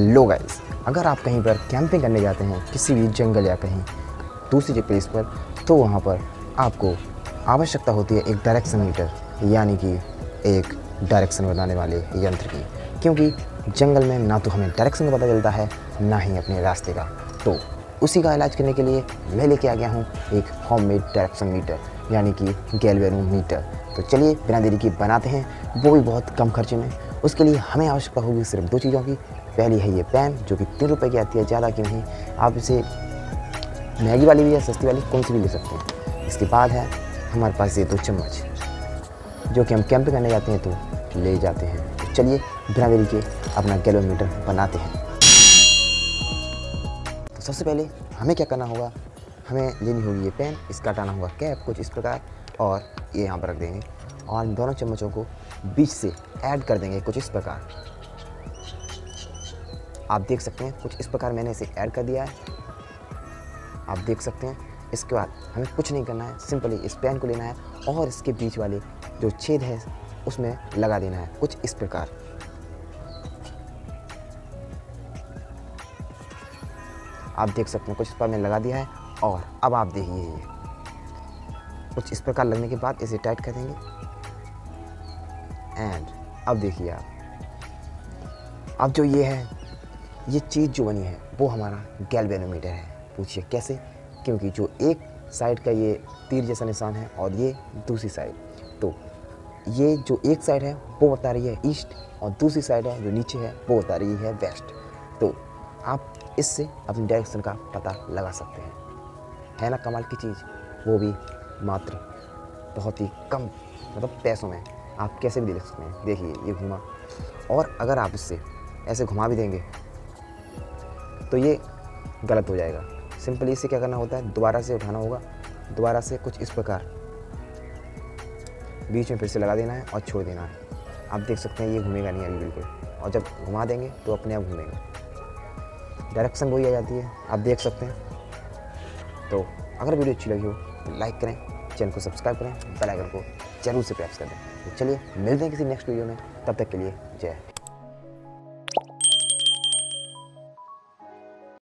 लो guys अगर आप कहीं पर कैंपिंग करने जाते हैं, किसी भी जंगल या कहीं दूसरी प्लेस पर तो वहाँ पर आपको आवश्यकता होती है एक डायरेक्शन मीटर यानी कि एक डायरेक्शन बनाने वाले यंत्र की। क्योंकि जंगल में ना तो हमें डायरेक्शन का पता चलता है, ना ही अपने रास्ते का। तो उसी का इलाज करने के लिए मैं लेके आ गया हूँ एक होम मेड डायरेक्शन मीटर यानी कि गैलवेनो मीटर तो चलिए, बिना देरी की बनाते हैं। वो भी बहुत कम खर्चे में उसके लिए हमें आवश्यकता होगी सिर्फ़ दो चीज़ों की। पहली है ये पैन, जो कि तीन रुपये की आती है, ज़्यादा की नहीं? आप इसे महँगी वाली भी या सस्ती वाली कौन सी भी ले सकते हैं। इसके बाद है, हमारे पास ये दो चम्मच, जो कि हम कैंप करने जाते हैं तो ले जाते हैं। तो चलिए, बिना देरी के अपना गैलोमीटर बनाते हैं। तो सबसे पहले हमें क्या करना होगा? हमें लेनी होगी ये पेन, इसका हटाना होगा कैप कुछ इस प्रकार, और ये यहाँ पर रख देंगे। और इन दोनों चम्मचों को बीच से ऐड कर देंगे कुछ इस प्रकार। आप देख सकते हैं, कुछ इस प्रकार मैंने इसे ऐड कर दिया है। आप देख सकते हैं, इसके बाद हमें कुछ नहीं करना है, सिंपली इस पैन को लेना है और इसके बीच वाले जो छेद है, उसमें लगा देना है कुछ इस प्रकार। आप देख सकते हैं, कुछ इस पर मैंने लगा दिया है और अब आप देखिए कुछ इस प्रकार लगने के बाद इसे टाइट कर देंगे। एंड अब देखिए आप। अब जो ये है, ये चीज़ जो बनी है, वो हमारा गैल्वेनोमीटर है। पूछिए कैसे? क्योंकि जो एक साइड का ये तीर जैसा निशान है और ये दूसरी साइड तो ये जो एक साइड है, वो बता रही है ईस्ट और दूसरी साइड है, जो नीचे है, वो बता रही है वेस्ट तो आप इससे अपनी डायरेक्शन का पता लगा सकते हैं। है ना कमाल की चीज़? वो भी मात्र बहुत ही कम मतलब पैसों में। आप कैसे भी देख सकते हैं। देखिए, ये घुमा। और अगर आप इससे ऐसे घुमा भी देंगे तो ये गलत हो जाएगा। सिंपली इसे क्या करना होता है? दोबारा से उठाना होगा। दोबारा से कुछ इस प्रकार। बीच में फिर से लगा देना है और छोड़ देना है। आप देख सकते हैं, ये घूमेगा नहीं अभी बिल्कुल। और जब घुमा देंगे तो अपने आप घूमेगा। डायरेक्शन वही आ जाती है। आप देख सकते हैं। तो अगर वीडियो अच्छी लगी हो तो लाइक करें। चैनल को सब्सक्राइब करें, बेल आइकन को ज़रूर से प्रेस कर दें। तो चलिए, मिलते हैं किसी नेक्स्ट वीडियो में। तब तक के लिए जय